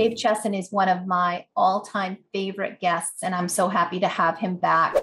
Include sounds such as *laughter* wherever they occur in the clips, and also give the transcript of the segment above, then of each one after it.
Dave Chesson is one of my all time favorite guests, and I'm so happy to have him back.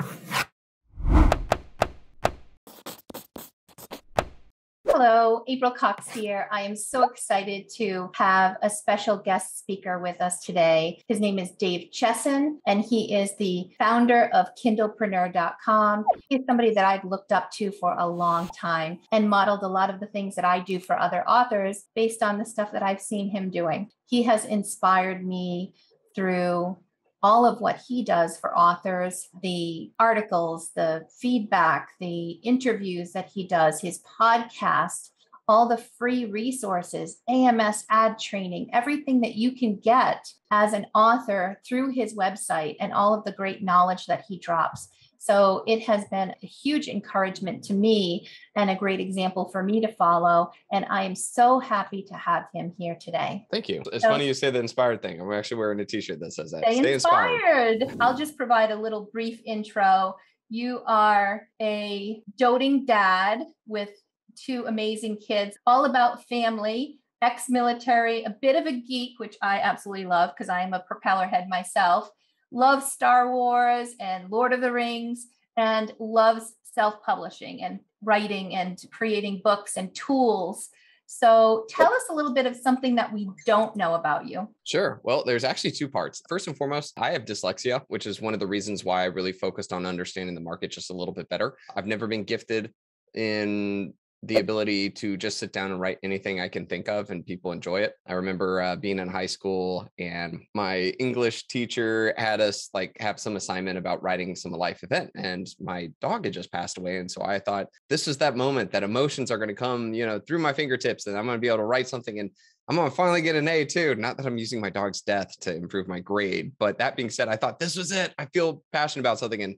Hello, April Cox here. I am so excited to have a special guest speaker with us today. His name is Dave Chesson, and he is the founder of Kindlepreneur.com. He's somebody that I've looked up to for a long time and modeled a lot of the things that I do for other authors based on the stuff that I've seen him doing. He has inspired me through all of what he does for authors, the articles, the feedback, the interviews that he does, his podcast, all the free resources, AMS ad training, everything that you can get as an author through his website and all of the great knowledge that he drops. So it has been a huge encouragement to me and a great example for me to follow. And I am so happy to have him here today. Thank you. It's so, funny you say the inspired thing. I'm actually wearing a t-shirt that says that. Stay, stay inspired. inspired. I'll just provide a little brief intro. You are a doting dad with two amazing kids, all about family, ex military, a bit of a geek, which I absolutely love because I am a propeller head myself, loves Star Wars and Lord of the Rings, and loves self publishing and writing and creating books and tools. So tell us a little bit of something that we don't know about you. Sure. Well, there's actually two parts. First and foremost, I have dyslexia, which is one of the reasons why I really focused on understanding the market just a little bit better. I've never been gifted in the ability to just sit down and write anything I can think of and people enjoy it. I remember uh, being in high school and my English teacher had us like have some assignment about writing some life event and my dog had just passed away. And so I thought this is that moment that emotions are going to come, you know, through my fingertips and I'm going to be able to write something and I'm going to finally get an A too. Not that I'm using my dog's death to improve my grade, but that being said, I thought this was it. I feel passionate about something and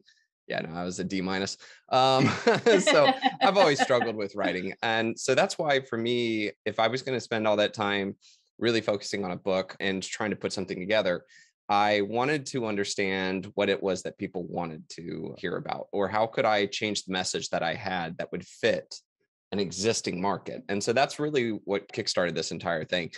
yeah, no, I was a D minus. *laughs* Um, *laughs* so I've always struggled with *laughs* writing. And so that's why for me, if I was going to spend all that time really focusing on a book and trying to put something together, I wanted to understand what it was that people wanted to hear about, or how could I change the message that I had that would fit an existing market. And so that's really what kickstarted this entire thing.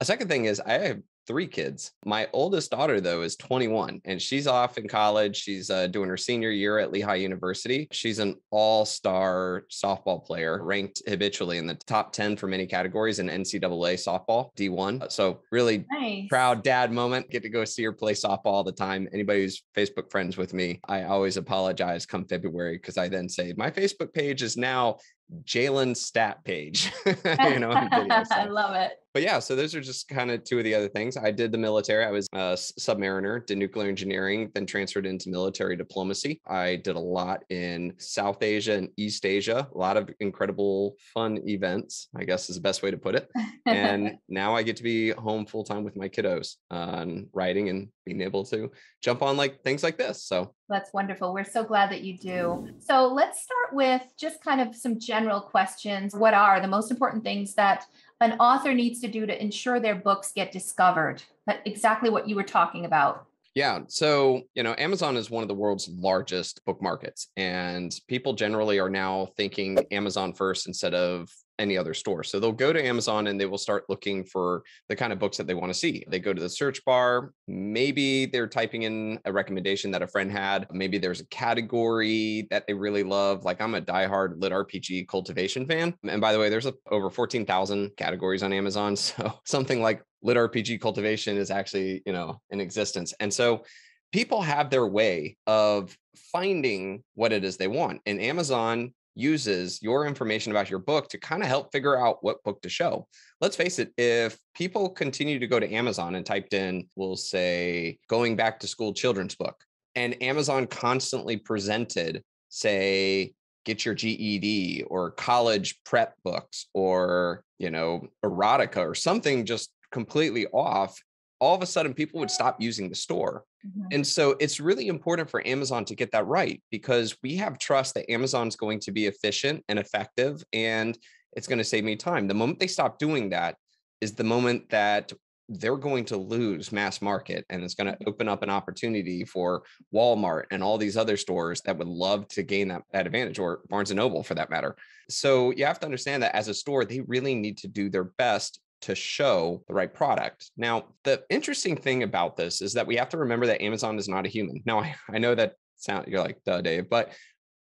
A second thing is I have three kids. My oldest daughter, though, is 21 and she's off in college. She's uh, doing her senior year at Lehigh University. She's an all star softball player, ranked habitually in the top 10 for many categories in NCAA softball, D1. So, really nice. proud dad moment. Get to go see her play softball all the time. Anybody who's Facebook friends with me, I always apologize come February because I then say, my Facebook page is now Jalen stat page. *laughs* you know. *laughs* I love it but yeah, so those are just kind of two of the other things. I did the military. I was a submariner, did nuclear engineering, then transferred into military diplomacy. I did a lot in South Asia and East Asia, a lot of incredible fun events, I guess is the best way to put it. and *laughs* now I get to be home full time with my kiddos uh, writing and being able to jump on like things like this. So that's wonderful. We're so glad that you do. So let's start with just kind of some general questions. What are the most important things that an author needs to do to ensure their books get discovered. exactly what you were talking about. Yeah. So, you know, Amazon is one of the world's largest book markets, and people generally are now thinking Amazon first instead of any other store. So they'll go to Amazon and they will start looking for the kind of books that they want to see. They go to the search bar. Maybe they're typing in a recommendation that a friend had. Maybe there's a category that they really love. Like I'm a diehard lit RPG cultivation fan. And by the way, there's a, over 14,000 categories on Amazon. *laughs* So something like lit RPG cultivation is actually, you know, in existence. And so people have their way of finding what it is they want. And Amazon uses your information about your book to kind of help figure out what book to show. Let's face it, if people continue to go to Amazon and typed in, we'll say, going back to school children's book, and Amazon constantly presented, say, get your GED or college prep books or, you know, erotica or something just completely off, all of a sudden people would stop using the store Mm-hmm. And so it's really important for Amazon to get that right because we have trust that Amazon's going to be efficient and effective and it's going to save me time. The moment they stop doing that is the moment that they're going to lose mass market and it's going to mm-hmm. open up an opportunity for Walmart and all these other stores that would love to gain that, that advantage or Barnes and Noble for that matter. So you have to understand that as a store, they really need to do their best to show the right product. Now, the interesting thing about this is that we have to remember that Amazon is not a human. Now, I, I know that sound you're like, duh, Dave, but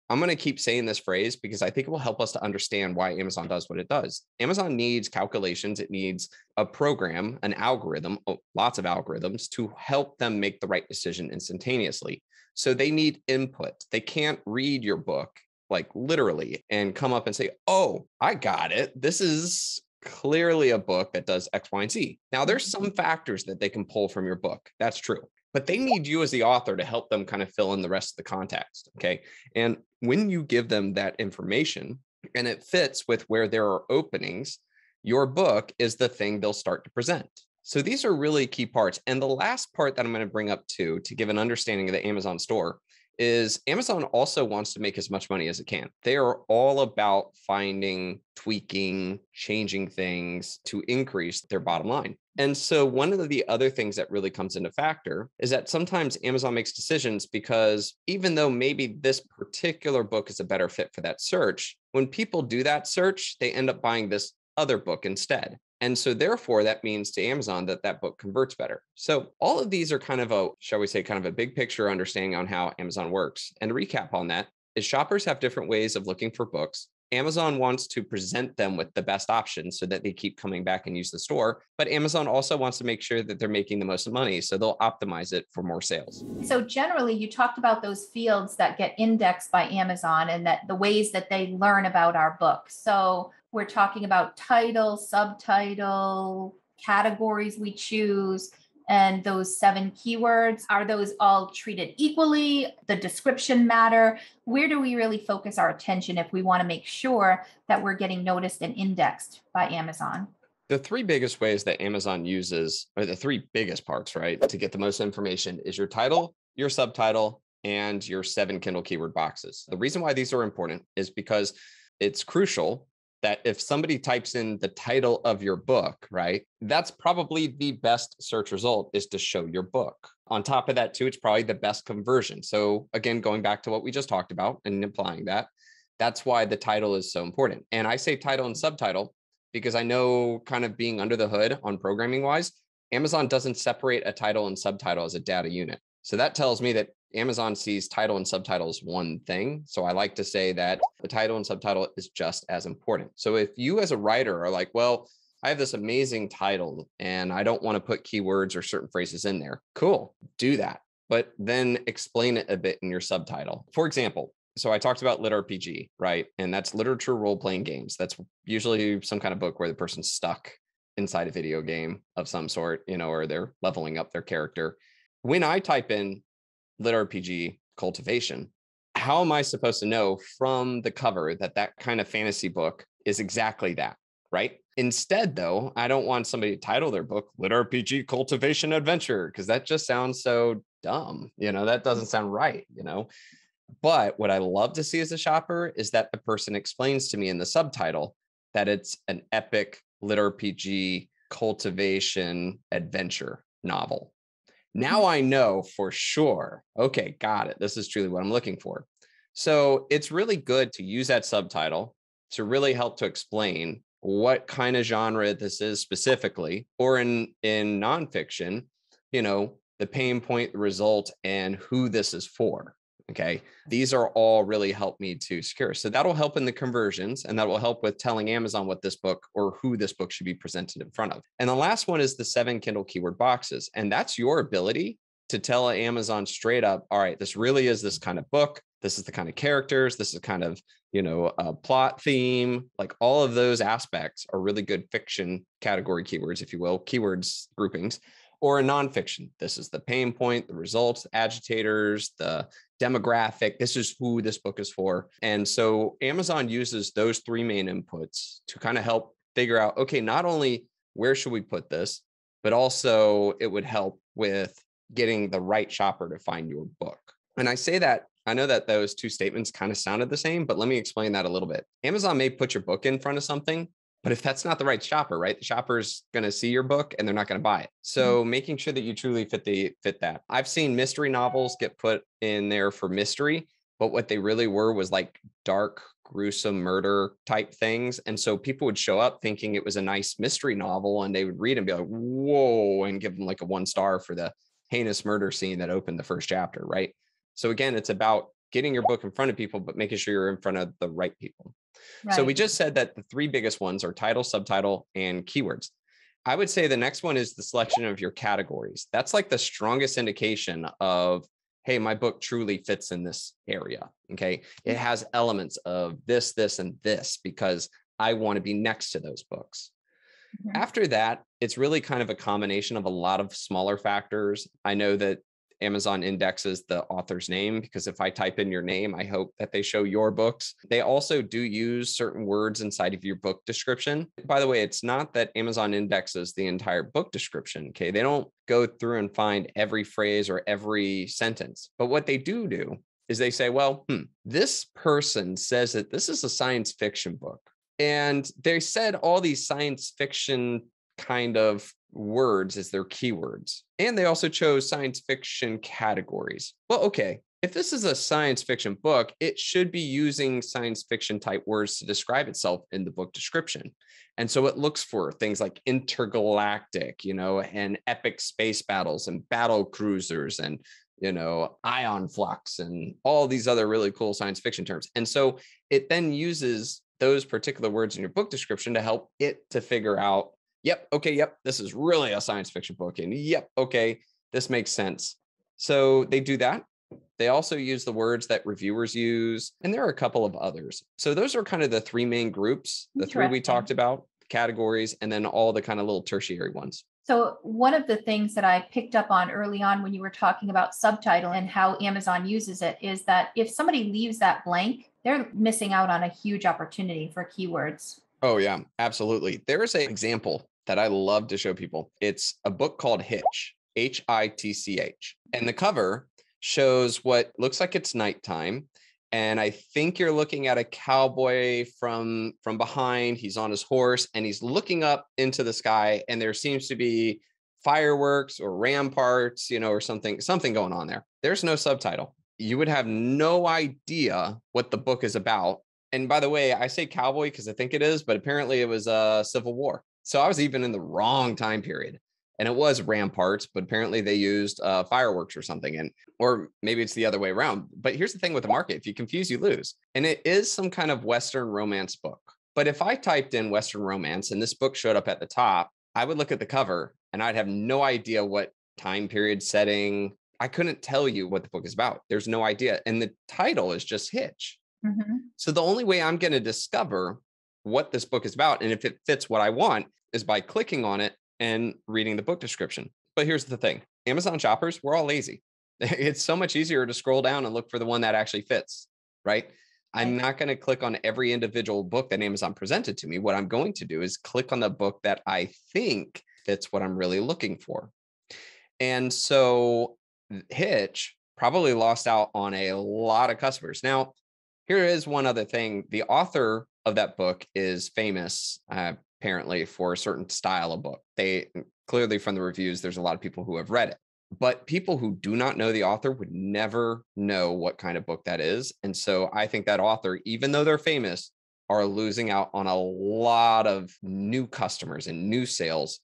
I'm going to keep saying this phrase because I think it will help us to understand why Amazon does what it does. Amazon needs calculations, it needs a program, an algorithm, oh, lots of algorithms to help them make the right decision instantaneously. So they need input. They can't read your book like literally and come up and say, "Oh, I got it. This is clearly a book that does X, Y, and Z." Now, there's some mm-hmm. factors that they can pull from your book. That's true but they need you as the author to help them kind of fill in the rest of the context. Okay. And when you give them that information and it fits with where there are openings, your book is the thing they'll start to present. So these are really key parts. And the last part that I'm going to bring up too, to give an understanding of the Amazon store, is Amazon also wants to make as much money as it can. They are all about finding, tweaking, changing things to increase their bottom line. And so one of the other things that really comes into factor is that sometimes Amazon makes decisions because even though maybe this particular book is a better fit for that search, when people do that search, they end up buying this other book instead. And so, therefore, that means to Amazon that that book converts better. So, all of these are kind of a, shall we say, kind of a big picture understanding on how Amazon works. And to recap on that, is shoppers have different ways of looking for books. Amazon wants to present them with the best options so that they keep coming back and use the store. But Amazon also wants to make sure that they're making the most money. So they'll optimize it for more sales. So, generally, you talked about those fields that get indexed by Amazon and that the ways that they learn about our book. So, we're talking about title, subtitle, categories we choose, and those seven keywords. Are those all treated equally? The description matter? Where do we really focus our attention if we want to make sure that we're getting noticed and indexed by Amazon? The three biggest ways that Amazon uses, or the three biggest parts, right, to get the most information is your title, your subtitle, and your seven Kindle keyword boxes. The reason why these are important is because it's crucial that if somebody types in the title of your book, right, that's probably the best search result is to show your book. On top of that, too, it's probably the best conversion. So, again, going back to what we just talked about and implying that, that's why the title is so important. And I say title and subtitle because I know, kind of being under the hood on programming wise, Amazon doesn't separate a title and subtitle as a data unit. So that tells me that Amazon sees title and subtitle as one thing. So I like to say that the title and subtitle is just as important. So if you as a writer are like, well, I have this amazing title and I don't want to put keywords or certain phrases in there, cool, do that. But then explain it a bit in your subtitle. For example, so I talked about lit RPG, right? And that's literature role playing games. That's usually some kind of book where the person's stuck inside a video game of some sort, you know, or they're leveling up their character. When I type in lit RPG cultivation, how am I supposed to know from the cover that that kind of fantasy book is exactly that? Right. Instead, though, I don't want somebody to title their book Lit RPG Cultivation Adventure because that just sounds so dumb. You know, that doesn't sound right, you know. But what I love to see as a shopper is that the person explains to me in the subtitle that it's an epic lit RPG cultivation adventure novel. Now I know for sure. Okay, got it. This is truly what I'm looking for. So it's really good to use that subtitle to really help to explain what kind of genre this is specifically, or in in nonfiction, you know, the pain point, the result, and who this is for. Okay. These are all really help me to secure. So that'll help in the conversions and that will help with telling Amazon what this book or who this book should be presented in front of. And the last one is the seven Kindle keyword boxes. And that's your ability to tell Amazon straight up, all right, this really is this kind of book. This is the kind of characters. This is kind of, you know, a plot theme. Like all of those aspects are really good fiction category keywords, if you will, keywords groupings or a nonfiction. This is the pain point, the results, agitators, the demographic. This is who this book is for. And so Amazon uses those three main inputs to kind of help figure out okay, not only where should we put this, but also it would help with getting the right shopper to find your book. And I say that I know that those two statements kind of sounded the same, but let me explain that a little bit. Amazon may put your book in front of something, but if that's not the right shopper, right? The shopper's going to see your book and they're not going to buy it. Mm-hmm. So mm-hmm. making sure that you truly fit the fit that. I've seen mystery novels get put in there for mystery, but what they really were was like dark gruesome murder type things. And so people would show up thinking it was a nice mystery novel and they would read and be like, whoa, and give them like a one star for the heinous murder scene that opened the first chapter, right? So again, it's about getting your book in front of people, but making sure you're in front of the right people. Right. So we just said that the three biggest ones are title, subtitle, and keywords. I would say the next one is the selection of your categories. That's like the strongest indication of, hey, my book truly fits in this area. Okay. It mm. has elements of this, this, and this because I want to be next to those books. Mm-hmm. After that, it's really kind of a combination of a lot of smaller factors. I know that Amazon indexes the author's name because if I type in your name, I hope that they show your books. They also do use certain words inside of your book description. By the way, it's not that Amazon indexes the entire book description. Okay. They don't go through and find every phrase or every sentence. But what they do do is they say, well, hmm, this person says that this is a science fiction book. And they said all these science fiction kind of words as their keywords. And they also chose science fiction categories. Well, okay, if this is a science fiction book, it should be using science fiction type words to describe itself in the book description. And so it looks for things like intergalactic, you know, and epic space battles and battle cruisers and, you know, ion flux and all these other really cool science fiction terms. And so it then uses those particular words in your book description to help it to figure out yep, okay, yep, this is really a science fiction book. And yep, okay, this makes sense. So they do that. They also use the words that reviewers use, and there are a couple of others. So those are kind of the three main groups, the three we talked about, categories, and then all the kind of little tertiary ones. So, one of the things that I picked up on early on when you were talking about subtitle and how Amazon uses it is that if somebody leaves that blank, they're missing out on a huge opportunity for keywords. Oh, yeah, absolutely. There is an example that I love to show people. It's a book called Hitch, H I T C H. And the cover shows what looks like it's nighttime. And I think you're looking at a cowboy from from behind. He's on his horse and he's looking up into the sky. And there seems to be fireworks or ramparts, you know, or something, something going on there. There's no subtitle. You would have no idea what the book is about. And by the way, I say cowboy because I think it is, but apparently it was a Civil War. So I was even in the wrong time period. And it was ramparts, but apparently they used uh, fireworks or something. And or maybe it's the other way around. But here's the thing with the market: if you confuse, you lose. And it is some kind of Western romance book. But if I typed in Western romance and this book showed up at the top, I would look at the cover and I'd have no idea what time period setting. I couldn't tell you what the book is about. There's no idea. And the title is just Hitch. Mm-hmm. So the only way I'm going to discover what this book is about and if it fits what I want is by clicking on it and reading the book description. But here's the thing Amazon shoppers, we're all lazy. *laughs* It's so much easier to scroll down and look for the one that actually fits, right? I'm not going to click on every individual book that Amazon presented to me. What I'm going to do is click on the book that I think fits what I'm really looking for. And so Hitch probably lost out on a lot of customers. Now, here is one other thing the author of that book is famous, uh, apparently, for a certain style of book. They mm, clearly, from the reviews, there's a lot of people who have read it. But people who do not know the author would never know what kind of book that is. And so I think that author, even though they're famous, are losing out on a lot of new customers and new sales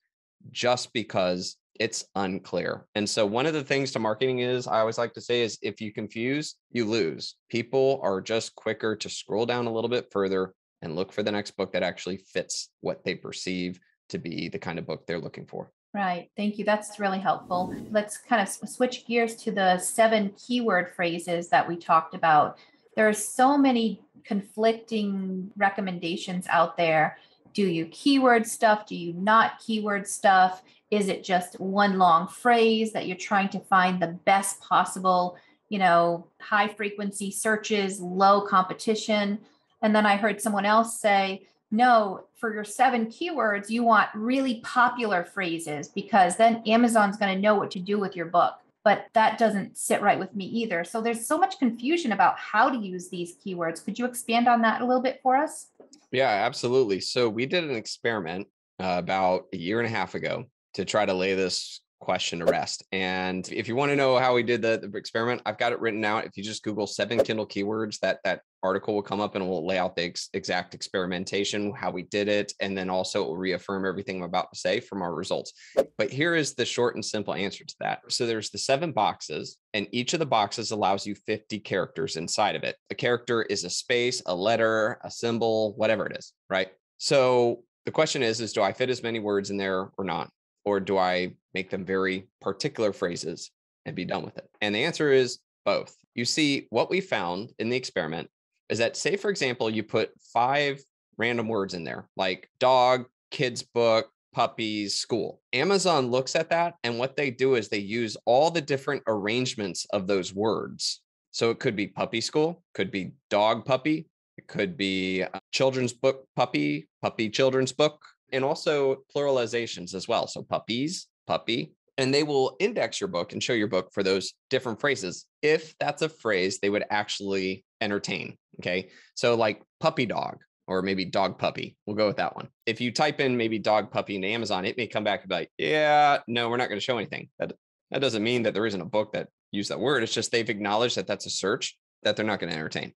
just because it's unclear. And so one of the things to marketing is I always like to say is if you confuse, you lose. People are just quicker to scroll down a little bit further and look for the next book that actually fits what they perceive to be the kind of book they're looking for. Right. Thank you. That's really helpful. Let's kind of switch gears to the seven keyword phrases that we talked about. There are so many conflicting recommendations out there. Do you keyword stuff? Do you not keyword stuff? Is it just one long phrase that you're trying to find the best possible, you know, high frequency searches, low competition? And then I heard someone else say, no, for your seven keywords, you want really popular phrases because then Amazon's going to know what to do with your book. But that doesn't sit right with me either. So there's so much confusion about how to use these keywords. Could you expand on that a little bit for us? Yeah, absolutely. So we did an experiment uh, about a year and a half ago to try to lay this question to rest. And if you want to know how we did the, the, experiment, I've got it written out. If you just Google seven Kindle keywords, that that article will come up and we'll lay out the ex- exact experimentation, how we did it, and then also it will reaffirm everything I'm about to say from our results. But here is the short and simple answer to that. So there's the seven boxes, and each of the boxes allows you 50 characters inside of it. A character is a space, a letter, a symbol, whatever it is, right? So the question is, is do I fit as many words in there or not? Or do I make them very particular phrases and be done with it? And the answer is both. You see, what we found in the experiment is that, say, for example, you put five random words in there, like dog, kids' book, puppies, school. Amazon looks at that, and what they do is they use all the different arrangements of those words. So it could be puppy school, could be dog puppy, it could be uh, children's book puppy, puppy children's book, and also pluralizations as well. So puppies, puppy, and they will index your book and show your book for those different phrases if that's a phrase they would actually entertain. Okay. So, like puppy dog or maybe dog puppy, we'll go with that one. If you type in maybe dog puppy into Amazon, it may come back and be like, yeah, no, we're not going to show anything. That, that doesn't mean that there isn't a book that used that word. It's just they've acknowledged that that's a search that they're not going to entertain.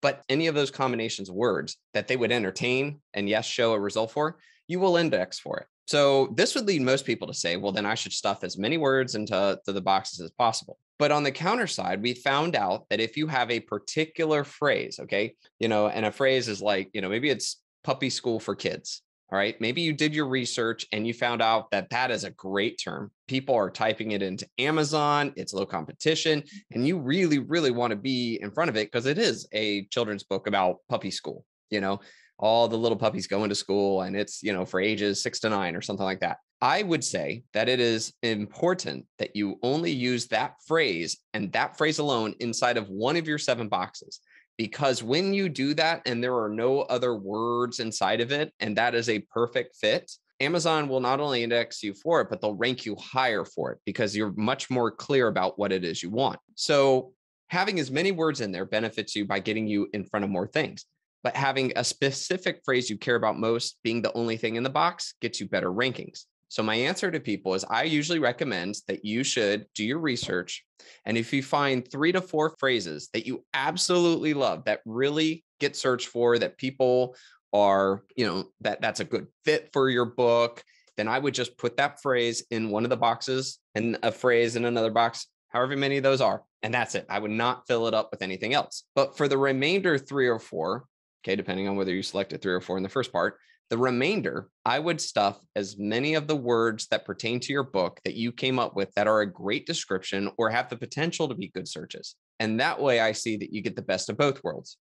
But any of those combinations of words that they would entertain and yes, show a result for, you will index for it. So this would lead most people to say, well, then I should stuff as many words into the boxes as possible. But on the counter side, we found out that if you have a particular phrase, okay, you know, and a phrase is like, you know, maybe it's puppy school for kids. All right. Maybe you did your research and you found out that that is a great term. People are typing it into Amazon, it's low competition, and you really, really want to be in front of it because it is a children's book about puppy school. You know, all the little puppies going to school and it's, you know, for ages six to nine or something like that. I would say that it is important that you only use that phrase and that phrase alone inside of one of your seven boxes because when you do that and there are no other words inside of it, and that is a perfect fit, Amazon will not only index you for it, but they'll rank you higher for it because you're much more clear about what it is you want. So having as many words in there benefits you by getting you in front of more things. But having a specific phrase you care about most being the only thing in the box gets you better rankings. So, my answer to people is I usually recommend that you should do your research. And if you find three to four phrases that you absolutely love that really get searched for, that people are, you know, that that's a good fit for your book, then I would just put that phrase in one of the boxes and a phrase in another box, however many of those are. And that's it. I would not fill it up with anything else. But for the remainder three or four, okay, depending on whether you selected three or four in the first part, the remainder, I would stuff as many of the words that pertain to your book that you came up with that are a great description or have the potential to be good searches. And that way, I see that you get the best of both worlds.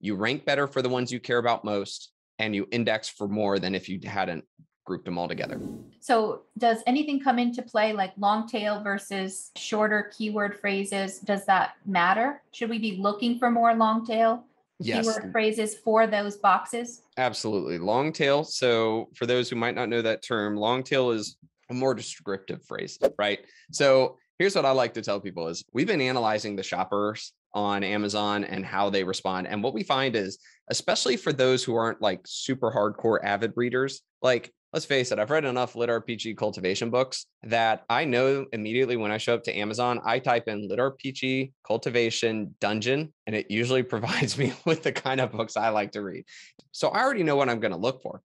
You rank better for the ones you care about most, and you index for more than if you hadn't grouped them all together. So, does anything come into play like long tail versus shorter keyword phrases? Does that matter? Should we be looking for more long tail? Yes. keyword phrases for those boxes? Absolutely. Long tail. So, for those who might not know that term, long tail is a more descriptive phrase, right? So, here's what I like to tell people is we've been analyzing the shoppers on Amazon and how they respond. And what we find is, especially for those who aren't like super hardcore avid readers, like let's face it, I've read enough lit RPG cultivation books that I know immediately when I show up to Amazon, I type in lit RPG cultivation dungeon, and it usually *laughs* provides me with the kind of books I like to read. So I already know what I'm going to look for.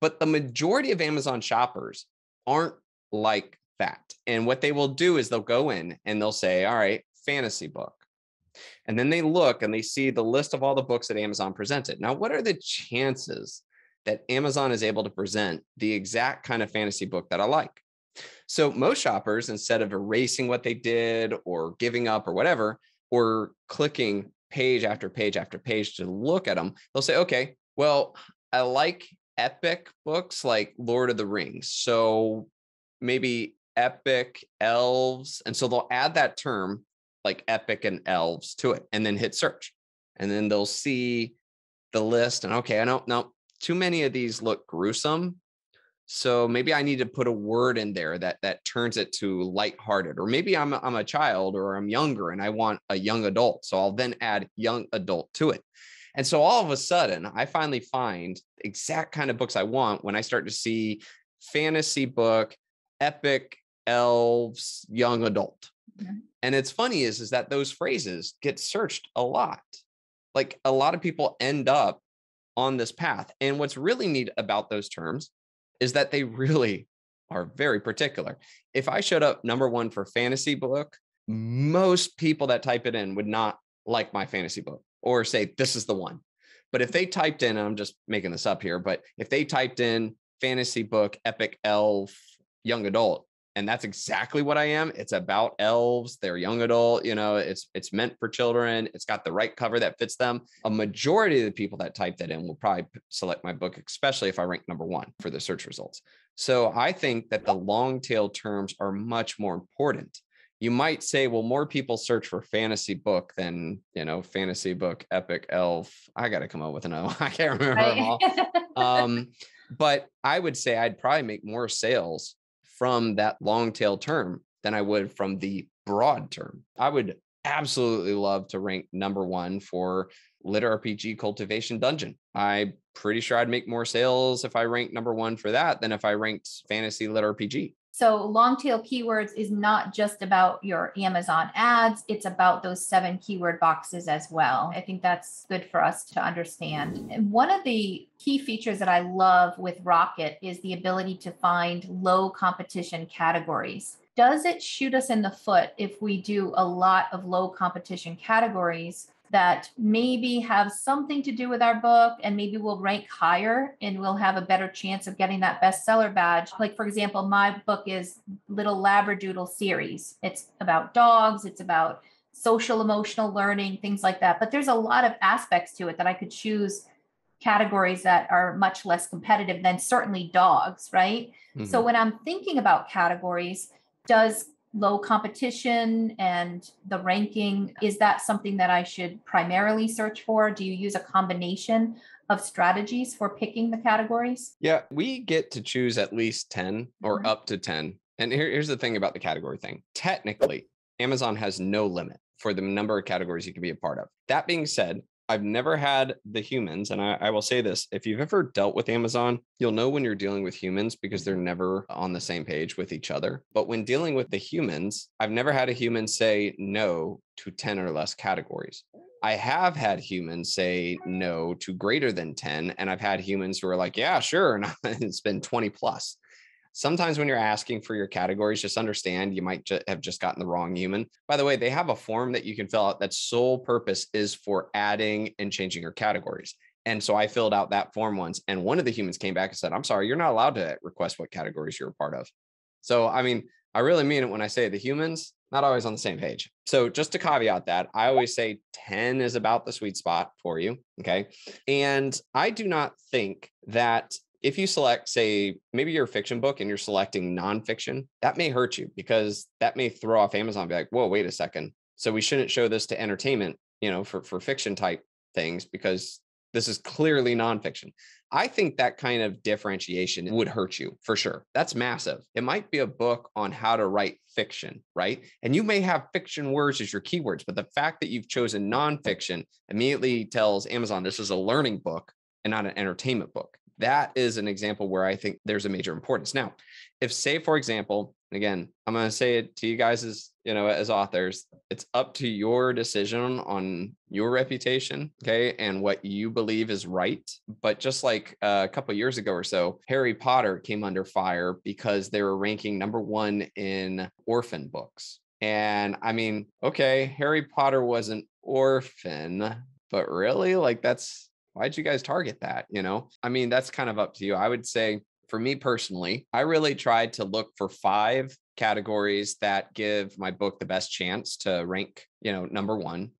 But the majority of Amazon shoppers aren't like that. And what they will do is they'll go in and they'll say, all right, fantasy book. And then they look and they see the list of all the books that Amazon presented. Now, what are the chances that Amazon is able to present the exact kind of fantasy book that I like. So most shoppers, instead of erasing what they did or giving up or whatever, or clicking page after page after page to look at them, they'll say, okay, well, I like epic books like Lord of the Rings. So maybe epic elves. And so they'll add that term like epic and elves to it and then hit search. And then they'll see the list and okay, I know too many of these look gruesome. So maybe I need to put a word in there that that turns it to lighthearted, or maybe I'm a, I'm a child or I'm younger and I want a young adult. So I'll then add young adult to it. And so all of a sudden, I finally find the exact kind of books I want when I start to see fantasy book, epic elves, young adult. Mhm. And it's funny is, is that those phrases get searched a lot. Like a lot of people end up on this path. And what's really neat about those terms is that they *laughs* really are very particular. If I showed up number one for fantasy book, most people that type it in would not like my fantasy book or say this is the one. But if they typed in, I'm just making this up here, but if they typed in fantasy book, epic elf, young adult, and that's exactly what I am. It's about elves, they're young adult, you know, it's it's meant for children. It's got the right cover that fits them. A majority of the people that type that in will probably select my book, especially if I rank number 1 for the search results. So I think that the long tail terms are much more important. You might say, well, more people search for fantasy book than, you know, fantasy book, epic elf. I got to come up with an *laughs* O. I can't remember them all Right. *laughs* um, but I would say I'd probably make more sales from that long tail term than I would from the broad term. I would absolutely love to rank number one for Lit RPG Cultivation Dungeon. I'm pretty sure I'd make more sales if I ranked number one for that than if I ranked Fantasy Lit RPG. So long tail keywords is not just about your Amazon ads, it's about those seven keyword boxes as well. I think that's good for us to understand. And one of the key features that I love with Rocket is the ability to find low competition categories. Does it shoot us in the foot if we do a lot of low competition categories that maybe have something to do with our book and maybe we'll rank higher and we'll have a better chance of getting that bestseller badge. Like, for example, my book is Little Labradoodle series. It's about dogs, it's about social emotional learning, things like that. But there's a lot of aspects to it that I could choose categories that are much less competitive than certainly dogs, right? So Mhm. when I'm thinking about categories, does low competition and the ranking is that something that I should primarily search for? Do you use a combination of strategies for picking the categories? Yeah, we get to choose at least 10 or Mhm. up to 10. And here- here's the thing about the category thing. Technically, Amazon has no limit for the number of categories you can be a part of. That being said, I've never had the humans, and I, I will say this if you've ever dealt with Amazon, you'll know when you're dealing with humans because they're never on the same page with each other. But when dealing with the humans, I've never had a human say no to 10 or less categories. I have had humans say no to greater than 10, and I've had humans who are like, yeah, sure. And *laughs* it's been 20 plus. Sometimes when you're asking for your categories, just understand you might ju- have just gotten the wrong human. By the way, they have a form that you can fill out that sole purpose is for adding and changing your categories. And so I filled out that form once, and one of the humans came back and said, I'm sorry, you're not allowed to request what categories you're a part of. So, I mean, I really mean it when I say the humans, not always on the same page. So, just to caveat that, I always say 10 is about the sweet spot for you. Okay. And I do not think that if you select, say, maybe your fiction book and you're selecting nonfiction, that may hurt you because that may throw off Amazon be like, whoa, wait a second. So, we shouldn't show this to entertainment, you know, for, for fiction type things because this is clearly nonfiction. I think that kind of differentiation would hurt you for sure. That's massive. It might be a book on how to write fiction, right? And you may have fiction words as your keywords, but the fact that you've chosen nonfiction immediately tells Amazon this is a learning book and not an entertainment book. That is an example where I think there's a major importance. Now, if say for example, again, I'm going to say it to you guys as, you know, as authors, it's up to your decision on your reputation, okay, and what you believe is right. But just like uh, a couple years ago or so, Harry Potter came under fire because they were ranking number 1 in orphan books. And I mean, okay, Harry Potter was an orphan, but really like that's why'd you guys target that? You know, I mean, that's kind of up to you. I would say for me personally, I really tried to look for five categories that give my book the best chance to rank, you know, number one,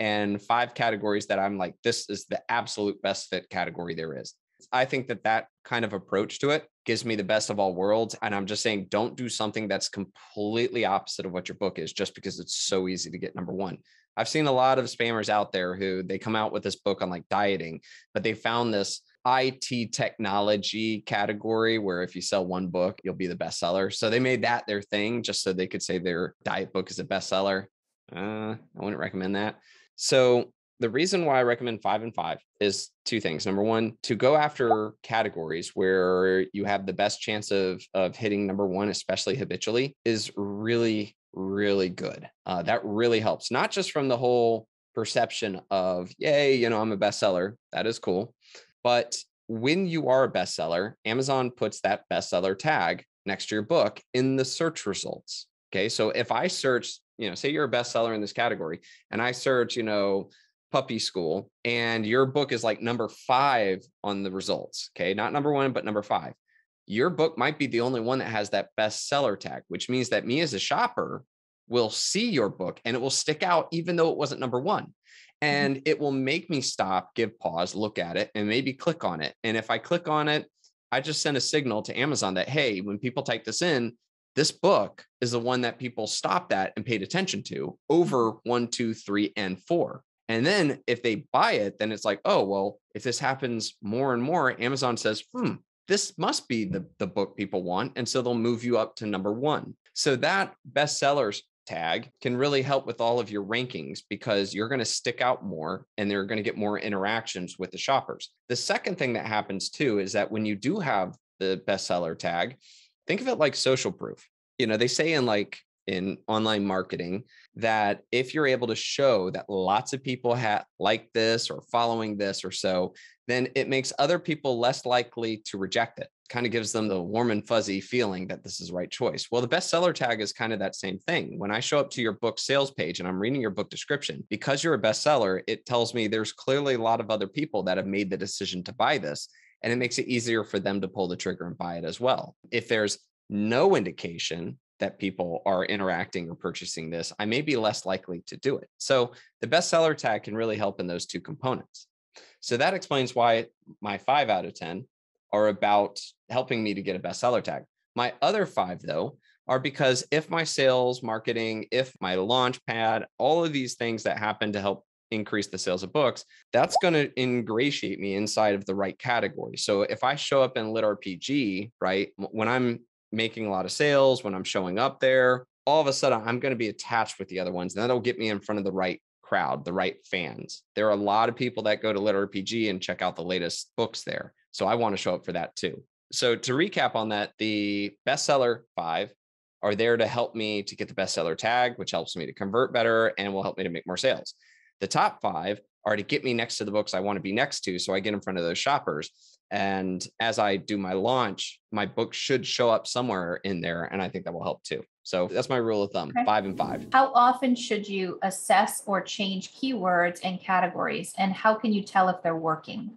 and five categories that I'm like, this is the absolute best fit category there is. I think that that kind of approach to it gives me the best of all worlds. And I'm just saying, don't do something that's completely opposite of what your book is just because it's so easy to get number one. I've seen a lot of spammers out there who they come out with this book on like dieting, but they found this IT technology category where if you sell one book, you'll be the bestseller. So they made that their thing just so they could say their diet book is a bestseller. Uh, I wouldn't recommend that. So The reason why I recommend five and five is two things. Number one, to go after categories where you have the best chance of of hitting number one, especially habitually, is really, really good. Uh, that really helps, not just from the whole perception of, yay, you know, I'm a bestseller. That is cool. But when you are a bestseller, Amazon puts that bestseller tag next to your book in the search results. Okay. So if I search, you know, say you're a bestseller in this category and I search, you know, puppy school and your book is like number five on the results. Okay. Not number one, but number five. Your book might be the only one that has that bestseller tag, which means that me as a shopper will see your book and it will stick out even though it wasn't number one. Mm-hmm. And it will make me stop, give pause, look at it, and maybe click on it. And if I click on it, I just send a signal to Amazon that, hey, when people type this in, this book is the one that people stopped at and paid attention to over mm-hmm. one, two, three, and four. And then if they buy it, then it's like, oh, well, if this happens more and more, Amazon says, hmm, this must be the, the book people want. And so they'll move you up to number one. So that bestsellers tag can really help with all of your rankings because you're going to stick out more and they're going to get more interactions with the shoppers. The second thing that happens too is that when you do have the bestseller tag, think of it like social proof. You know, they say in like in online marketing that if you're able to show that lots of people have like this or following this or so, then it makes other people less likely to reject it. Kind of gives them the warm and fuzzy feeling that this is the right choice. Well, the bestseller tag is kind of that same thing. When I show up to your book sales page and I'm reading your book description, because you're a bestseller, it tells me there's clearly a lot of other people that have made the decision to buy this. And it makes it easier for them to pull the trigger and buy it as well. If there's no indication that people are interacting or purchasing this, I may be less likely to do it. So the bestseller tag can really help in those two components. So that explains why my five out of 10 are about helping me to get a bestseller tag. My other five, though, are because if my sales, marketing, if my launch pad, all of these things that happen to help increase the sales of books, that's going to ingratiate me inside of the right category. So if I show up in Lit RPG, right, when I'm making a lot of sales, when I'm showing up there, all of a sudden I'm going to be attached with the other ones. And that'll get me in front of the right crowd, the right fans. There are a lot of people that go to Lit RPG and check out the latest books there. So I want to show up for that too. So to recap on that, the bestseller five are there to help me to get the bestseller tag, which helps me to convert better and will help me to make more sales. The top five are to get me next to the books I want to be next to. So I get in front of those shoppers. And as I do my launch, my book should show up somewhere in there. And I think that will help too. So that's my rule of thumb okay. five and five. How often should you assess or change keywords and categories? And how can you tell if they're working?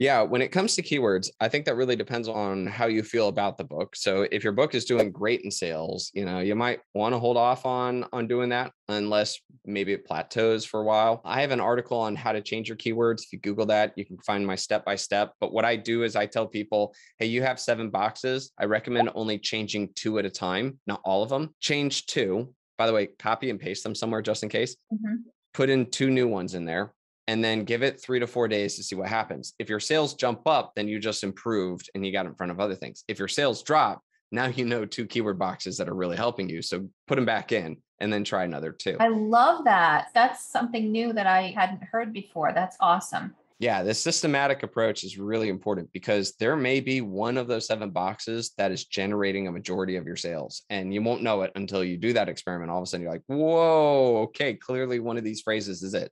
Yeah, when it comes to keywords, I think that really depends on how you feel about the book. So if your book is doing great in sales, you know, you might want to hold off on on doing that unless maybe it plateaus for a while. I have an article on how to change your keywords. If you Google that, you can find my step by step. But what I do is I tell people, hey, you have seven boxes. I recommend only changing two at a time, not all of them. Change two. By the way, copy and paste them somewhere just in case. Mm-hmm. Put in two new ones in there and then give it three to four days to see what happens. If your sales jump up, then you just improved and you got in front of other things. If your sales drop, now you know two keyword boxes that are really helping you. So put them back in and then try another two. I love that. That's something new that I hadn't heard before. That's awesome. Yeah, the systematic approach is really important because there may be one of those seven boxes that is generating a majority of your sales. And you won't know it until you do that experiment. All of a sudden, you're like, whoa, okay, clearly one of these phrases is it.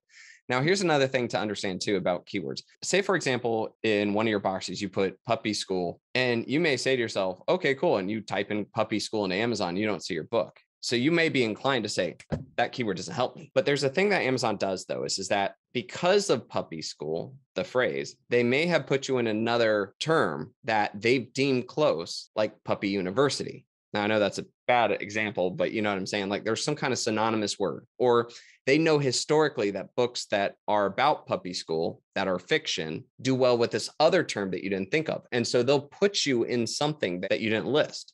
Now, here's another thing to understand too about keywords. Say, for example, in one of your boxes, you put puppy school, and you may say to yourself, okay, cool. And you type in puppy school into Amazon, you don't see your book. So you may be inclined to say that keyword doesn't help me. But there's a thing that Amazon does though, is, is that because of puppy school, the phrase, they may have put you in another term that they've deemed close, like puppy university. Now I know that's a bad example, but you know what I'm saying? Like there's some kind of synonymous word, or they know historically that books that are about puppy school that are fiction do well with this other term that you didn't think of. And so they'll put you in something that you didn't list.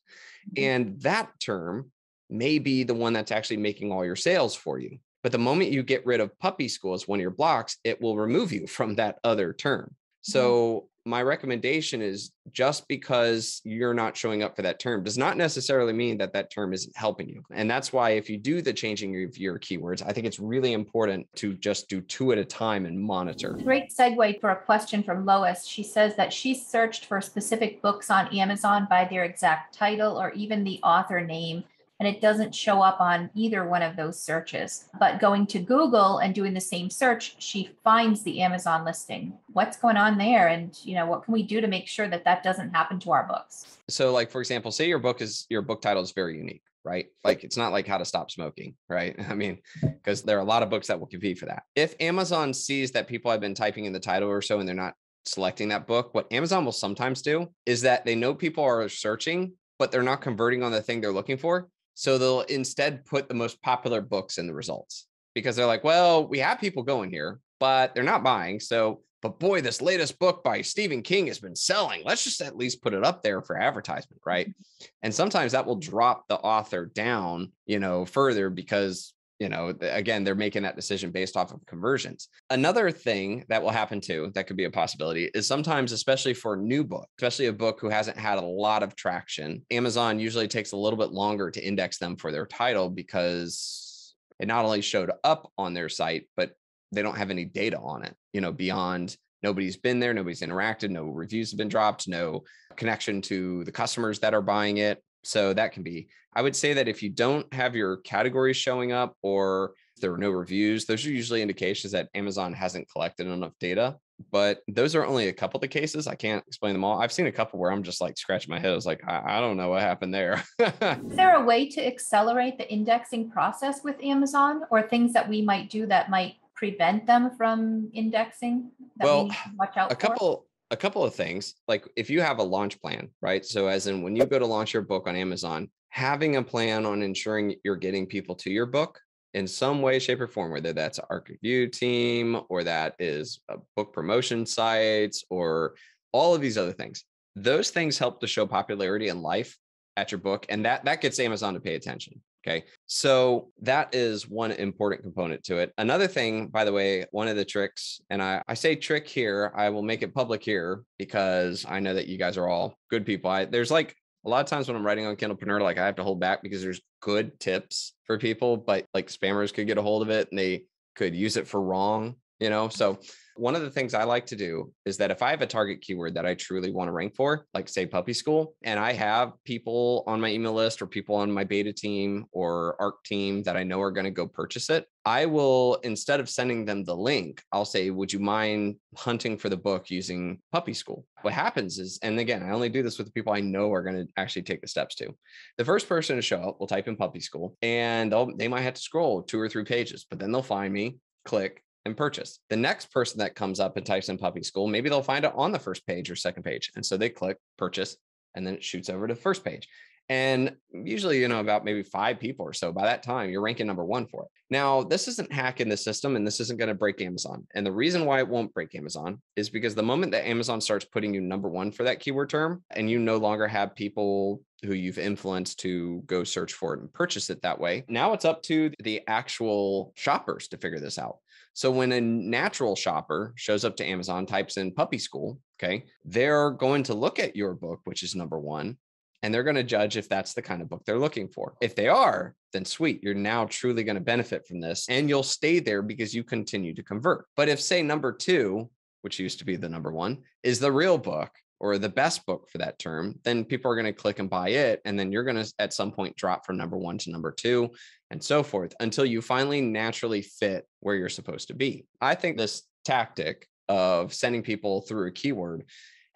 Mm-hmm. And that term may be the one that's actually making all your sales for you. But the moment you get rid of puppy school as one of your blocks, it will remove you from that other term. Mm-hmm. So my recommendation is just because you're not showing up for that term does not necessarily mean that that term isn't helping you. And that's why if you do the changing of your keywords, I think it's really important to just do two at a time and monitor. Great segue for a question from Lois. She says that she searched for specific books on Amazon by their exact title or even the author name and it doesn't show up on either one of those searches. But going to Google and doing the same search, she finds the Amazon listing. What's going on there? And, you know, what can we do to make sure that that doesn't happen to our books? So, like, for example, say your book is your book title is very unique, right? Like, it's not like how to stop smoking, right? *laughs* I mean, because there are a lot of books that will compete for that. If Amazon sees that people have been typing in the title or so and they're not selecting that book, what Amazon will sometimes do is that they know people are searching, but they're not converting on the thing they're looking for. So they'll instead put the most popular books in the results because they're like, well, we have people going here, but they're not buying. So, but boy, this latest book by Stephen King has been selling. Let's just at least put it up there for advertisement, right? Mm-hmm. And sometimes that will drop the author down, you know, further because you know again they're making that decision based off of conversions. Another thing that will happen too that could be a possibility is sometimes especially for a new book especially a book who hasn't had a lot of traction amazon usually takes a little bit longer to index them for their title because it not only showed up on their site but they don't have any data on it you know beyond nobody's been there nobody's interacted no reviews have been dropped no connection to the customers that are buying it so that can be, I would say that if you don't have your categories showing up or there are no reviews, those are usually indications that Amazon hasn't collected enough data. But those are only a couple of the cases. I can't explain them all. I've seen a couple where I'm just like scratching my head. I was like, I, I don't know what happened there. *laughs* Is there a way to accelerate the indexing process with Amazon or things that we might do that might prevent them from indexing that well, we watch out a for? couple a couple of things like if you have a launch plan right so as in when you go to launch your book on amazon having a plan on ensuring you're getting people to your book in some way shape or form whether that's arc review team or that is a book promotion sites or all of these other things those things help to show popularity in life at your book and that that gets amazon to pay attention Okay. So that is one important component to it. Another thing, by the way, one of the tricks, and I, I say trick here, I will make it public here because I know that you guys are all good people. I, there's like a lot of times when I'm writing on Kindlepreneur, like I have to hold back because there's good tips for people, but like spammers could get a hold of it and they could use it for wrong, you know? So one of the things I like to do is that if I have a target keyword that I truly want to rank for, like say puppy school, and I have people on my email list or people on my beta team or ARC team that I know are going to go purchase it, I will, instead of sending them the link, I'll say, Would you mind hunting for the book using puppy school? What happens is, and again, I only do this with the people I know are going to actually take the steps to. The first person to show up will type in puppy school and they might have to scroll two or three pages, but then they'll find me, click, and purchase. The next person that comes up and types in puppy school, maybe they'll find it on the first page or second page. And so they click purchase and then it shoots over to the first page. And usually, you know, about maybe five people or so by that time, you're ranking number one for it. Now, this isn't hacking the system and this isn't going to break Amazon. And the reason why it won't break Amazon is because the moment that Amazon starts putting you number one for that keyword term and you no longer have people who you've influenced to go search for it and purchase it that way, now it's up to the actual shoppers to figure this out. So when a natural shopper shows up to Amazon, types in puppy school, okay, they're going to look at your book, which is number one, and they're going to judge if that's the kind of book they're looking for. If they are, then sweet, you're now truly going to benefit from this and you'll stay there because you continue to convert. But if, say, number two, which used to be the number one, is the real book, or the best book for that term, then people are going to click and buy it. And then you're going to at some point drop from number one to number two and so forth until you finally naturally fit where you're supposed to be. I think this tactic of sending people through a keyword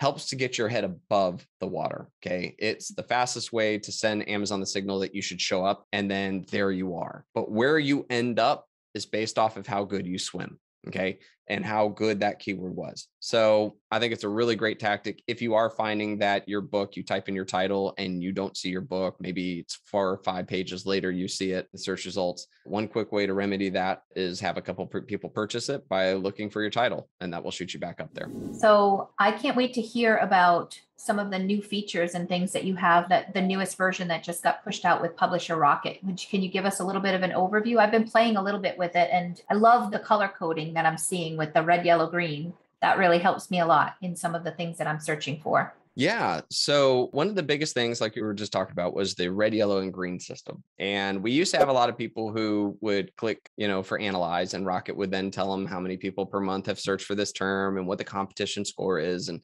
helps to get your head above the water. Okay. It's the fastest way to send Amazon the signal that you should show up. And then there you are. But where you end up is based off of how good you swim. Okay and how good that keyword was. So I think it's a really great tactic. If you are finding that your book, you type in your title and you don't see your book, maybe it's four or five pages later, you see it, the search results. One quick way to remedy that is have a couple people purchase it by looking for your title, and that will shoot you back up there. So I can't wait to hear about some of the new features and things that you have that the newest version that just got pushed out with Publisher Rocket. Which can you give us a little bit of an overview? I've been playing a little bit with it and I love the color coding that I'm seeing with the red, yellow, green. That really helps me a lot in some of the things that I'm searching for. Yeah. So one of the biggest things, like we were just talking about, was the red, yellow, and green system. And we used to have a lot of people who would click, you know, for analyze, and Rocket would then tell them how many people per month have searched for this term and what the competition score is. And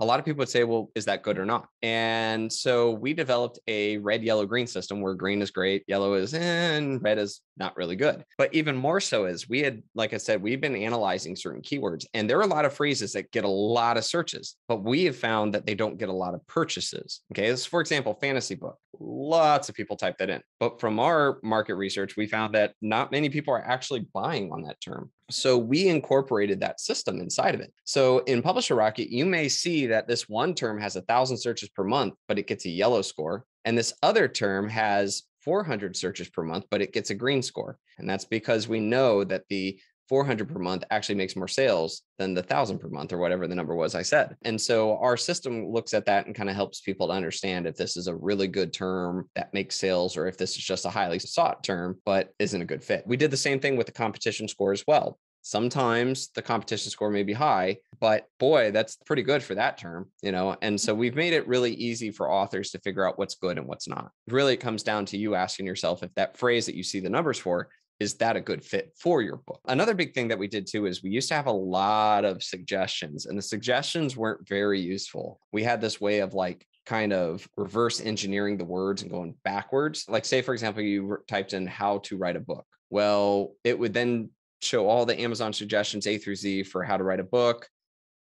a lot of people would say, well, is that good or not? And so we developed a red, yellow, green system where green is great, yellow is, eh, and red is not really good. But even more so is we had, like I said, we've been analyzing certain keywords and there are a lot of phrases that get a lot of searches, but we have found that they don't get a lot of purchases. Okay. This, for example, fantasy book. Lots of people type that in. But from our market research, we found that not many people are actually buying on that term. So we incorporated that system inside of it. So in Publisher Rocket, you may see that this one term has a thousand searches per month, but it gets a yellow score. And this other term has 400 searches per month, but it gets a green score. And that's because we know that the 400 per month actually makes more sales than the 1000 per month or whatever the number was I said. And so our system looks at that and kind of helps people to understand if this is a really good term that makes sales or if this is just a highly sought term but isn't a good fit. We did the same thing with the competition score as well. Sometimes the competition score may be high, but boy, that's pretty good for that term, you know. And so we've made it really easy for authors to figure out what's good and what's not. Really, it comes down to you asking yourself if that phrase that you see the numbers for is that a good fit for your book? Another big thing that we did too is we used to have a lot of suggestions, and the suggestions weren't very useful. We had this way of like kind of reverse engineering the words and going backwards. Like, say, for example, you typed in how to write a book. Well, it would then show all the Amazon suggestions A through Z for how to write a book,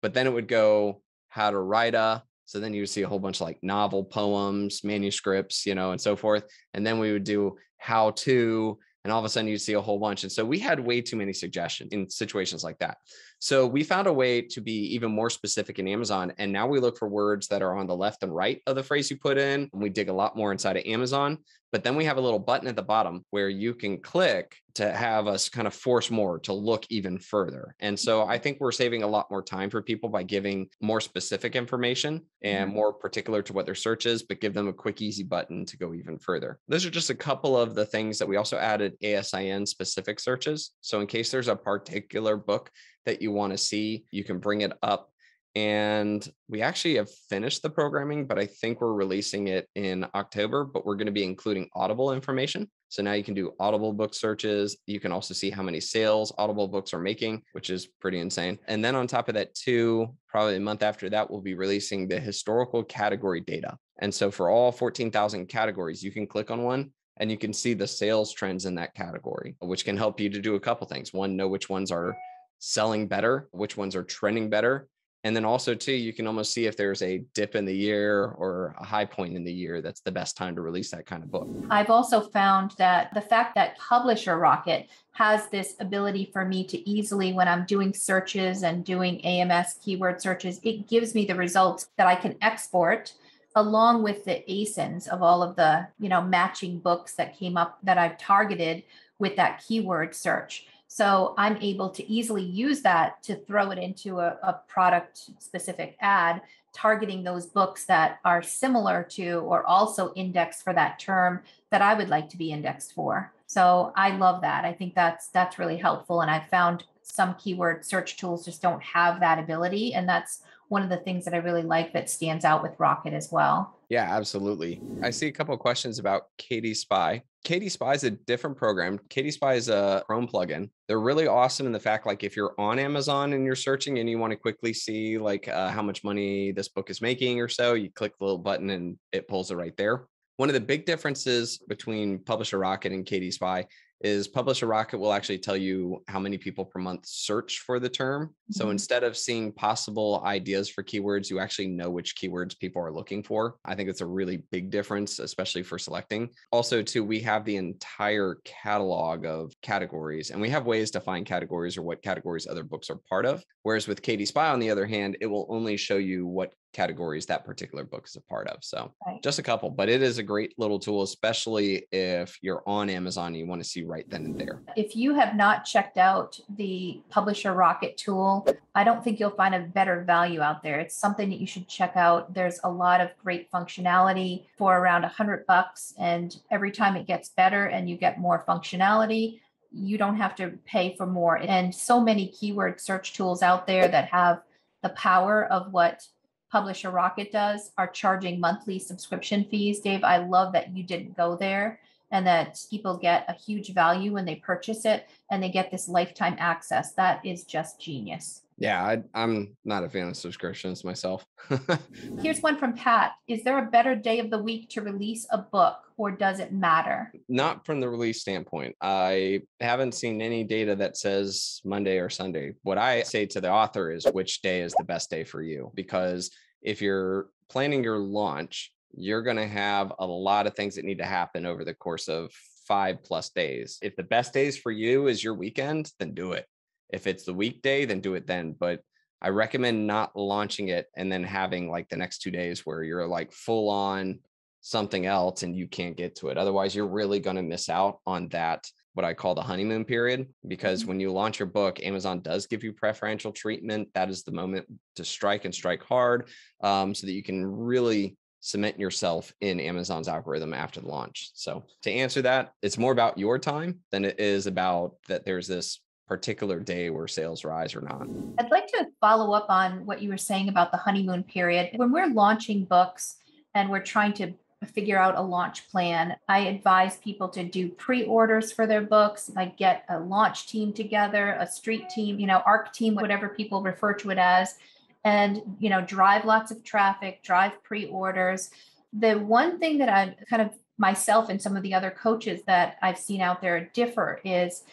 but then it would go how to write a. So then you would see a whole bunch of like novel poems, manuscripts, you know, and so forth. And then we would do how to, and all of a sudden you see a whole bunch. And so we had way too many suggestions in situations like that. So we found a way to be even more specific in Amazon. And now we look for words that are on the left and right of the phrase you put in. And we dig a lot more inside of Amazon. But then we have a little button at the bottom where you can click to have us kind of force more to look even further. And so I think we're saving a lot more time for people by giving more specific information and mm-hmm. more particular to what their search is, but give them a quick, easy button to go even further. Those are just a couple of the things that we also added ASIN specific searches. So in case there's a particular book that you want to see, you can bring it up and we actually have finished the programming, but I think we're releasing it in October. But we're going to be including Audible information. So now you can do Audible book searches. You can also see how many sales Audible books are making, which is pretty insane. And then on top of that, too, probably a month after that, we'll be releasing the historical category data. And so for all 14,000 categories, you can click on one and you can see the sales trends in that category, which can help you to do a couple things. One, know which ones are selling better, which ones are trending better, and then also too you can almost see if there's a dip in the year or a high point in the year that's the best time to release that kind of book. I've also found that the fact that publisher rocket has this ability for me to easily when i'm doing searches and doing ams keyword searches it gives me the results that i can export along with the asins of all of the you know matching books that came up that i've targeted with that keyword search so I'm able to easily use that to throw it into a, a product specific ad targeting those books that are similar to or also indexed for that term that I would like to be indexed for. So I love that. I think that's that's really helpful and I've found some keyword search tools just don't have that ability and that's one of the things that I really like that stands out with Rocket as well. Yeah, absolutely. I see a couple of questions about KD Spy. KD Spy is a different program. KD Spy is a Chrome plugin. They're really awesome in the fact, like, if you're on Amazon and you're searching and you want to quickly see like uh, how much money this book is making or so, you click the little button and it pulls it right there. One of the big differences between Publisher Rocket and KD Spy is Publisher Rocket will actually tell you how many people per month search for the term. Mm-hmm. So instead of seeing possible ideas for keywords, you actually know which keywords people are looking for. I think it's a really big difference, especially for selecting. Also, too, we have the entire catalog of categories and we have ways to find categories or what categories other books are part of. Whereas with KD Spy, on the other hand, it will only show you what categories that particular book is a part of. So right. just a couple, but it is a great little tool, especially if you're on Amazon and you want to see right then and there. If you have not checked out the Publisher Rocket tool, I don't think you'll find a better value out there. It's something that you should check out. There's a lot of great functionality for around a hundred bucks. And every time it gets better and you get more functionality, you don't have to pay for more. And so many keyword search tools out there that have the power of what Publisher Rocket does are charging monthly subscription fees. Dave, I love that you didn't go there and that people get a huge value when they purchase it and they get this lifetime access. That is just genius. Yeah, I, am not a fan of subscriptions myself. *laughs* Here's one from Pat Is there a better day of the week to release a book, or does it matter? Not from the release standpoint. I haven't seen any data that says Monday or Sunday. What I say to the author is which day is the best day for you? Because if you're planning your launch, you're going to have a lot of things that need to happen over the course of five plus days. If the best days for you is your weekend, then do it if it's the weekday, then do it then. But I recommend not launching it and then having like the next two days where you're like full on something else and you can't get to it. Otherwise, you're really going to miss out on that, what I call the honeymoon period. Because mm-hmm. when you launch your book, Amazon does give you preferential treatment. That is the moment to strike and strike hard um, so that you can really cement yourself in Amazon's algorithm after the launch. So to answer that, it's more about your time than it is about that there's this particular day where sales rise or not. I'd like to follow up on what you were saying about the honeymoon period. When we're launching books and we're trying to figure out a launch plan, I advise people to do pre orders for their books. I get a launch team together, a street team, you know, ARC team, whatever people refer to it as, and, you know, drive lots of traffic, drive pre orders. The one thing that I've kind of myself and some of the other coaches that I've seen out there differ is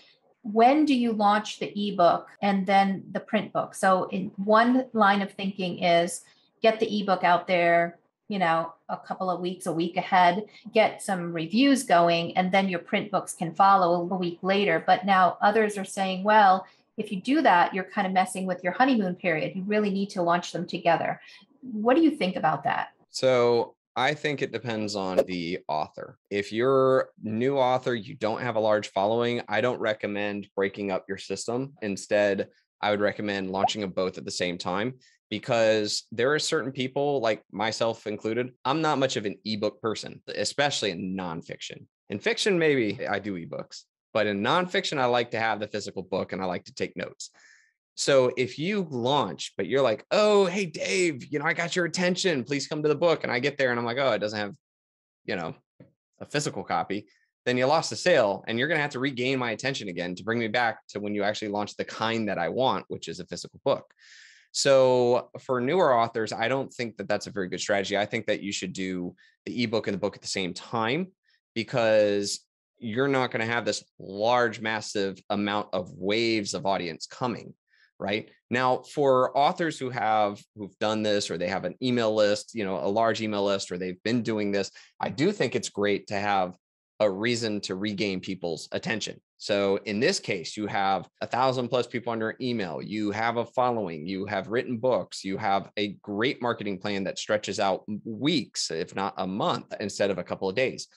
when do you launch the ebook and then the print book so in one line of thinking is get the ebook out there you know a couple of weeks a week ahead get some reviews going and then your print books can follow a week later but now others are saying well if you do that you're kind of messing with your honeymoon period you really need to launch them together what do you think about that so I think it depends on the author. If you're new author, you don't have a large following, I don't recommend breaking up your system. Instead, I would recommend launching them both at the same time because there are certain people, like myself included, I'm not much of an ebook person, especially in nonfiction. In fiction, maybe I do ebooks, but in nonfiction, I like to have the physical book and I like to take notes. So if you launch, but you're like, oh, hey, Dave, you know, I got your attention. Please come to the book. And I get there and I'm like, oh, it doesn't have, you know, a physical copy. Then you lost the sale and you're going to have to regain my attention again to bring me back to when you actually launch the kind that I want, which is a physical book. So for newer authors, I don't think that that's a very good strategy. I think that you should do the ebook and the book at the same time because you're not going to have this large, massive amount of waves of audience coming right now for authors who have who've done this or they have an email list you know a large email list or they've been doing this i do think it's great to have a reason to regain people's attention. So in this case, you have a thousand plus people on your email, you have a following, you have written books, you have a great marketing plan that stretches out weeks, if not a month, instead of a couple of days.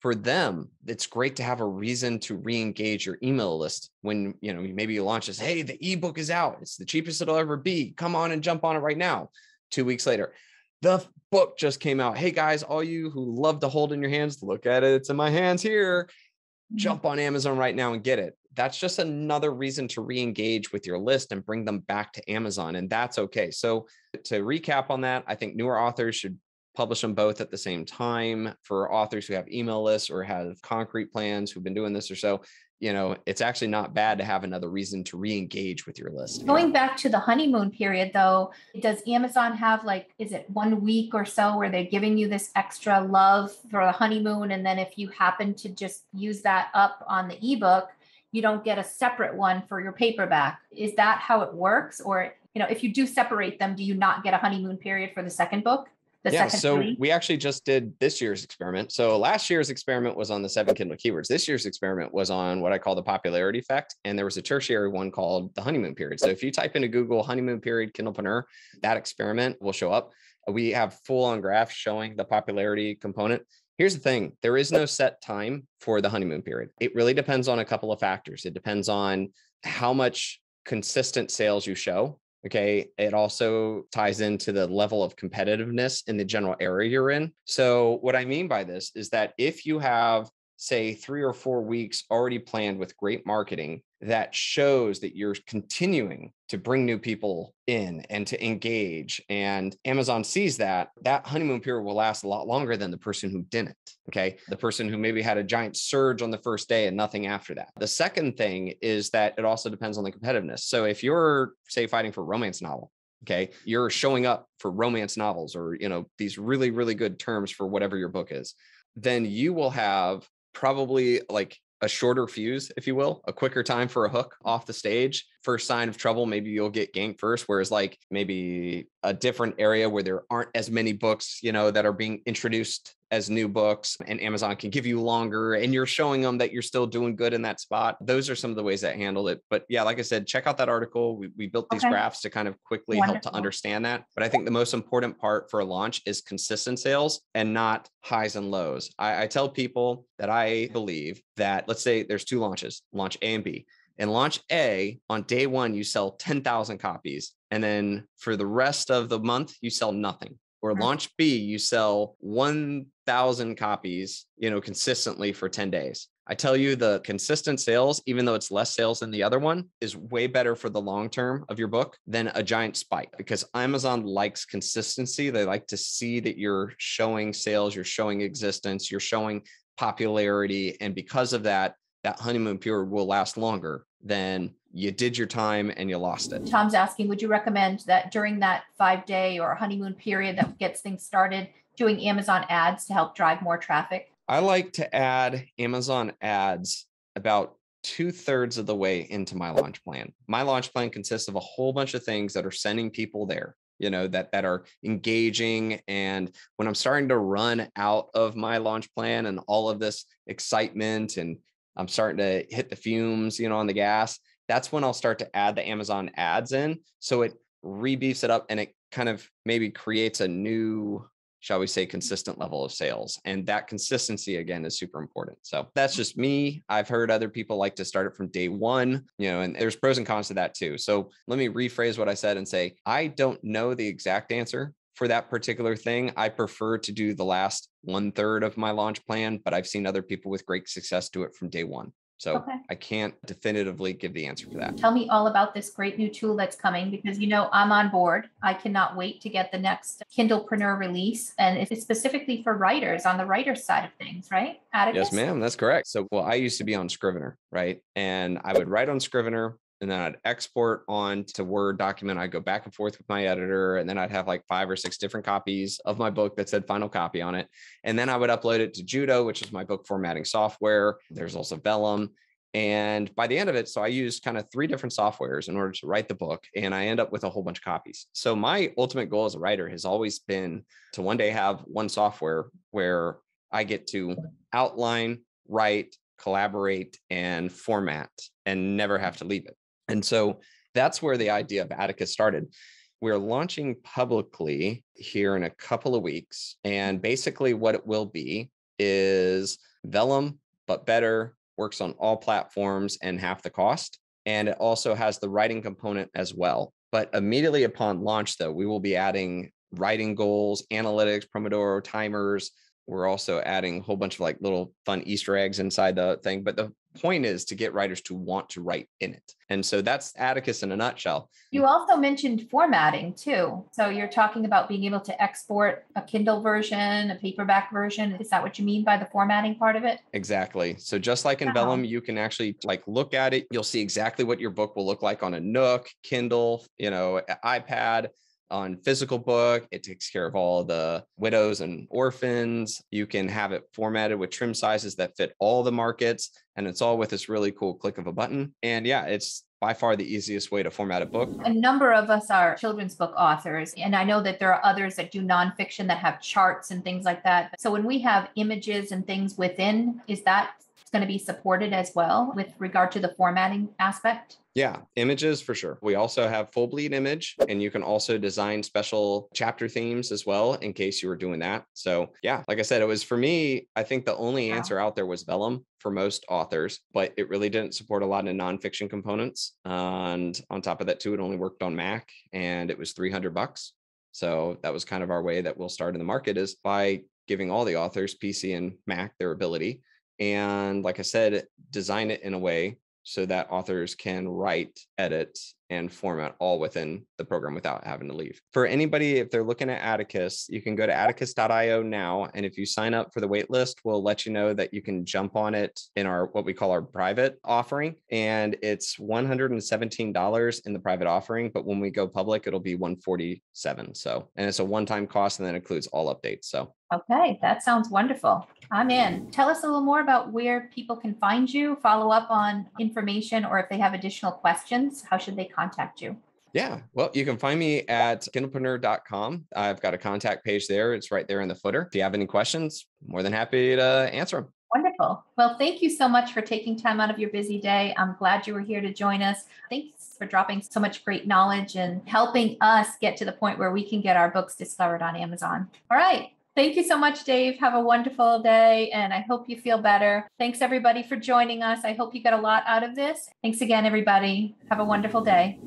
For them, it's great to have a reason to re-engage your email list when you know maybe you launch this, hey, the ebook is out, it's the cheapest it'll ever be. Come on and jump on it right now. Two weeks later the book just came out. Hey guys, all you who love to hold in your hands, look at it. It's in my hands here. Mm-hmm. Jump on Amazon right now and get it. That's just another reason to re engage with your list and bring them back to Amazon. And that's okay. So, to recap on that, I think newer authors should publish them both at the same time. For authors who have email lists or have concrete plans who've been doing this or so, you know, it's actually not bad to have another reason to re-engage with your list. Going back to the honeymoon period though, does Amazon have like is it one week or so where they're giving you this extra love for the honeymoon and then if you happen to just use that up on the ebook, you don't get a separate one for your paperback. Is that how it works or you know, if you do separate them, do you not get a honeymoon period for the second book? Yeah, so we actually just did this year's experiment. So last year's experiment was on the seven Kindle keywords. This year's experiment was on what I call the popularity effect. And there was a tertiary one called the honeymoon period. So if you type into Google honeymoon period Kindlepreneur, that experiment will show up. We have full on graphs showing the popularity component. Here's the thing there is no set time for the honeymoon period. It really depends on a couple of factors. It depends on how much consistent sales you show Okay. It also ties into the level of competitiveness in the general area you're in. So, what I mean by this is that if you have say three or four weeks already planned with great marketing that shows that you're continuing to bring new people in and to engage and amazon sees that that honeymoon period will last a lot longer than the person who didn't okay? The person who maybe had a giant surge on the first day and nothing after that. The second thing is that it also depends on the competitiveness. So if you're say fighting for romance novel okay you're showing up for romance novels or you know these really really good terms for whatever your book is then you will have probably like a shorter fuse, if you will, a quicker time for a hook off the stage. First sign of trouble, maybe you'll get ganked first. Whereas, like maybe a different area where there aren't as many books, you know, that are being introduced as new books and Amazon can give you longer and you're showing them that you're still doing good in that spot. Those are some of the ways that handled it. But yeah, like I said, check out that article. We, we built these okay. graphs to kind of quickly Wonderful. help to understand that. But I think the most important part for a launch is consistent sales and not highs and lows. I, I tell people that I believe that let's say there's two launches, launch A and B. And launch A on day one, you sell 10,000 copies. And then for the rest of the month, you sell nothing or mm-hmm. launch B, you sell 1,000 copies, you know, consistently for 10 days. I tell you, the consistent sales, even though it's less sales than the other one, is way better for the long term of your book than a giant spike because Amazon likes consistency. They like to see that you're showing sales, you're showing existence, you're showing popularity. And because of that, that honeymoon period will last longer than you did your time and you lost it. Tom's asking, would you recommend that during that five day or honeymoon period that gets things started, doing Amazon ads to help drive more traffic? I like to add Amazon ads about two thirds of the way into my launch plan. My launch plan consists of a whole bunch of things that are sending people there you know that that are engaging and when i'm starting to run out of my launch plan and all of this excitement and i'm starting to hit the fumes you know on the gas that's when I'll start to add the Amazon ads in. So it rebeefs it up and it kind of maybe creates a new, shall we say, consistent level of sales. And that consistency again is super important. So that's just me. I've heard other people like to start it from day one, you know, and there's pros and cons to that too. So let me rephrase what I said and say, I don't know the exact answer for that particular thing. I prefer to do the last one third of my launch plan, but I've seen other people with great success do it from day one. So okay. I can't definitively give the answer for that. Tell me all about this great new tool that's coming because you know I'm on board. I cannot wait to get the next Kindlepreneur release. And it's specifically for writers on the writer side of things, right? Atticus? Yes, ma'am. That's correct. So, well, I used to be on Scrivener, right? And I would write on Scrivener and then I'd export on to Word document. I'd go back and forth with my editor, and then I'd have like five or six different copies of my book that said final copy on it. And then I would upload it to Jutoh, which is my book formatting software. There's also Vellum. And by the end of it, so I used kind of three different softwares in order to write the book, and I end up with a whole bunch of copies. So my ultimate goal as a writer has always been to one day have one software where I get to outline, write, collaborate, and format and never have to leave it. And so that's where the idea of Atticus started. We're launching publicly here in a couple of weeks. And basically, what it will be is Vellum, but better, works on all platforms and half the cost. And it also has the writing component as well. But immediately upon launch, though, we will be adding writing goals, analytics, Pomodoro timers, we're also adding a whole bunch of like little fun Easter eggs inside the thing. But the point is to get writers to want to write in it. And so that's Atticus in a nutshell. You also mentioned formatting too. So you're talking about being able to export a Kindle version, a paperback version. Is that what you mean by the formatting part of it? Exactly. So just like in uh-huh. Vellum, you can actually like look at it. You'll see exactly what your book will look like on a Nook, Kindle, you know, iPad on physical book. It takes care of all the widows and orphans. You can have it formatted with trim sizes that fit all the markets. And it's all with this really cool click of a button. And yeah, it's by far the easiest way to format a book. A number of us are children's book authors, and I know that there are others that do nonfiction that have charts and things like that. So when we have images and things within, is that going to be supported as well with regard to the formatting aspect? Yeah, images for sure. We also have full bleed image, and you can also design special chapter themes as well in case you were doing that. So, yeah, like I said, it was for me, I think the only wow. answer out there was Vellum for most authors, but it really didn't support a lot of nonfiction components. And on top of that, too, it only worked on Mac and it was 300 bucks. So that was kind of our way that we'll start in the market is by giving all the authors PC and Mac their ability And like I said, design it in a way so that authors can write, edit, and format all within the program without having to leave. For anybody, if they're looking at Atticus, you can go to atticus.io now. And if you sign up for the waitlist, we'll let you know that you can jump on it in our what we call our private offering. And it's $117 in the private offering. But when we go public, it'll be 147 So and it's a one-time cost and that includes all updates. So Okay, that sounds wonderful. I'm in. Tell us a little more about where people can find you, follow up on information, or if they have additional questions, how should they contact you? Yeah, well, you can find me at kindlepreneur.com. I've got a contact page there. It's right there in the footer. If you have any questions, more than happy to answer them. Wonderful. Well, thank you so much for taking time out of your busy day. I'm glad you were here to join us. Thanks for dropping so much great knowledge and helping us get to the point where we can get our books discovered on Amazon. All right. Thank you so much, Dave. Have a wonderful day, and I hope you feel better. Thanks, everybody, for joining us. I hope you got a lot out of this. Thanks again, everybody. Have a wonderful day.